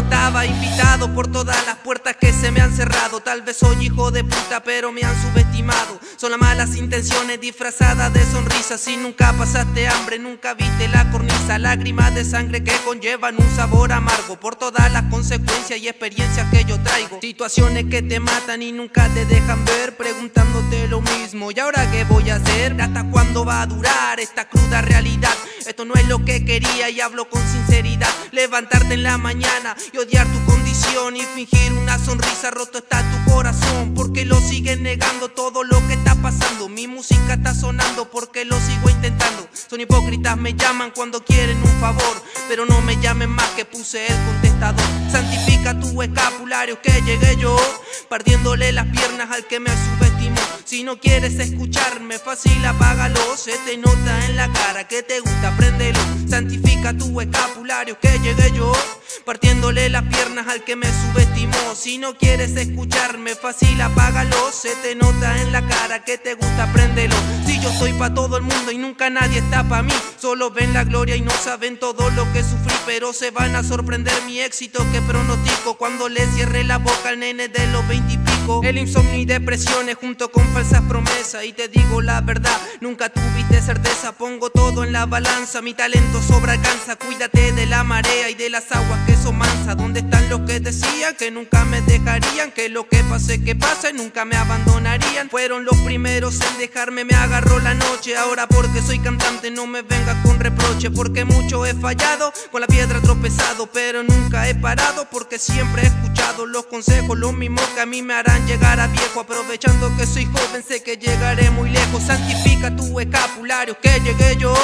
estaba invitado por todas las puertas que se me han cerrado. Tal vez soy hijo de puta, pero me han subestimado. Son las malas intenciones disfrazadas de sonrisas. Si nunca pasaste hambre, nunca viste la cornisa. Lágrimas de sangre que conllevan un sabor amargo por todas las consecuencias y experiencias que yo traigo. Situaciones que te matan y nunca te dejan ver, preguntándote lo mismo. ¿Y ahora qué voy a hacer? ¿Hasta cuándo va a durar esta cruda realidad? Esto no es lo que quería y hablo con sinceridad. Levantarte en la mañana y odiar tu condición y fingir una sonrisa. Roto está tu corazón porque lo sigues negando todo lo que está pasando. Mi música está sonando porque lo sigo intentando. Son hipócritas, me llaman cuando quieren un favor, pero no me llamen más que puse el contestador. Santifica tu escapulario que llegué yo, partiéndole las piernas al que me subestimó. Si no quieres escucharme, fácil apágalo. Se te nota en la cara que te gusta, Santifica tu escapulario que llegué yo, partiéndole las piernas al que me subestimó. Si no quieres escucharme, fácil apágalo. Se te nota en la cara que te gusta, prendelo. Si yo soy pa' todo el mundo y nunca nadie está pa' mí, solo ven la gloria y no saben todo lo que sufrí, pero se van a sorprender mi éxito que pronostico cuando le cierre la boca al nene de los El insomnio y depresiones junto con falsas promesas. Y te digo la verdad, nunca tuviste certeza, pongo todo en la balanza, mi talento sobra alcanza, cuídate de la marea y de las aguas que son mansas, ¿dónde están los que decían que nunca me dejarían, que lo que pase que pase nunca me abandonarían? Fueron los primeros en dejarme, me agarró la noche, ahora porque soy cantante no me venga con reproche, porque mucho he fallado, con la piedra tropezado, pero nunca he parado, porque siempre he escuchado los consejos, los mismos que a mí me harán llegar a viejo, aprovechando que soy joven, sé que llegaré muy lejos, santifica tu escapulario, que llegué yo,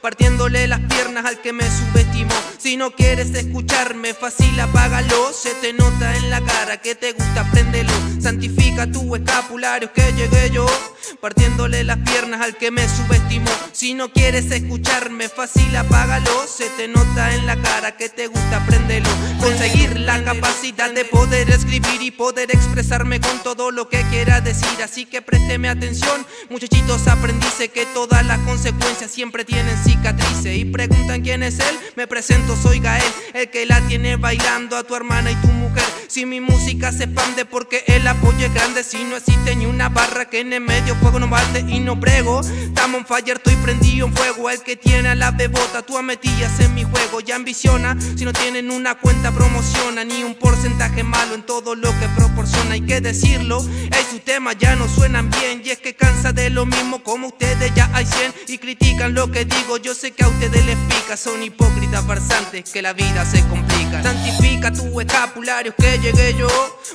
partiéndole las piernas al que me subestimó. Si no quieres escucharme, fácil apágalo, se te nota en la cara que te gusta, préndelo, santifica tu escapulario, que llegué yo, partiéndole las piernas al que me subestimó. Si no quieres escucharme, fácil apágalo, se te nota en la cara que te gusta, préndelo, conseguir la capacidad de poder escribir y poder expresarme con todo lo que quiera decir, así que présteme atención, muchachitos aprendice que todas las consecuencias siempre tienen cicatrices. Y preguntan quién es él, me presento, soy Gael, el que la tiene bailando a tu hermana y tu. Si mi música se expande porque el apoyo es grande, si no existe ni una barra que en el medio fuego no balde y no brego. Estamos en fire, estoy prendido en fuego, el que tiene a la bebota, tú metías en mi juego, ya ambiciona. Si no tienen una cuenta, promociona, ni un porcentaje malo en todo lo que proporciona, hay que decirlo. Ey, sus temas ya no suenan bien, y es que cansa de lo mismo como ustedes ya hay 100 y critican lo que digo. Yo sé que a ustedes les pica, son hipócritas farsantes que la vida se complica. Santifica tu escapulario que llegué yo,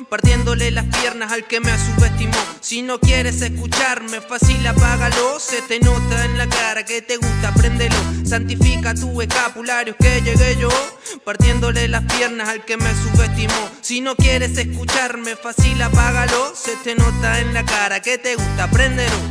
partiéndole las piernas al que me subestimó. Si no quieres escucharme, fácil apágalo. Se te nota en la cara que te gusta, préndelo. Santifica tu escapulario que llegué yo, partiéndole las piernas al que me subestimó. Si no quieres escucharme, fácil apágalo. Se te nota en la cara que te gusta, préndelo.